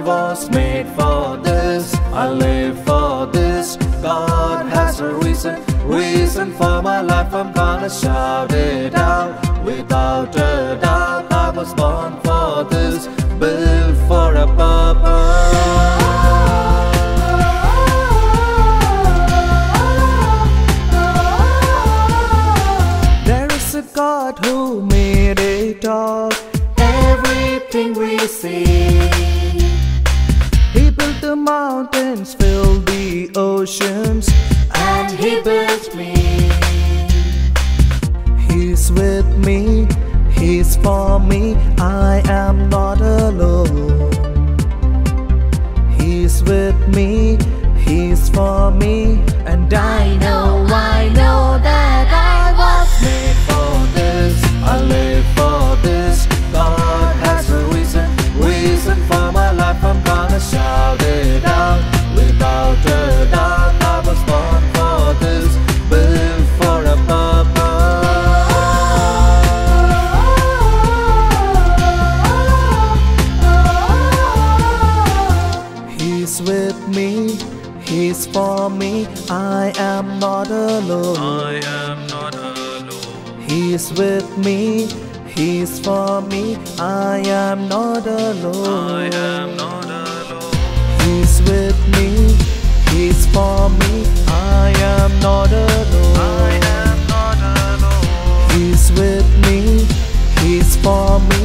I was made for this, I live for this. God has a reason, reason for my life. I'm gonna shout it out without a doubt. I was born for this, built for a purpose. There is a God who made it all, everything we see. The mountains, filled the oceans, and He built me. He's with me, He's for me, I am not alone. He's with me, He's for me, and I know, is for me. I am not alone. I am not alone. He is with me. He is for me. I am not alone. I am not alone. He is with me. He is for me. I am not alone. I am not alone. He is with me. He is for me.